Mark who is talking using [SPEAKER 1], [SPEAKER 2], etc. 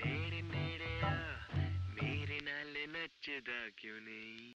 [SPEAKER 1] നേരെ നേരെയാ മേരെ നാല് നച്ചതാ ക്യൂനേ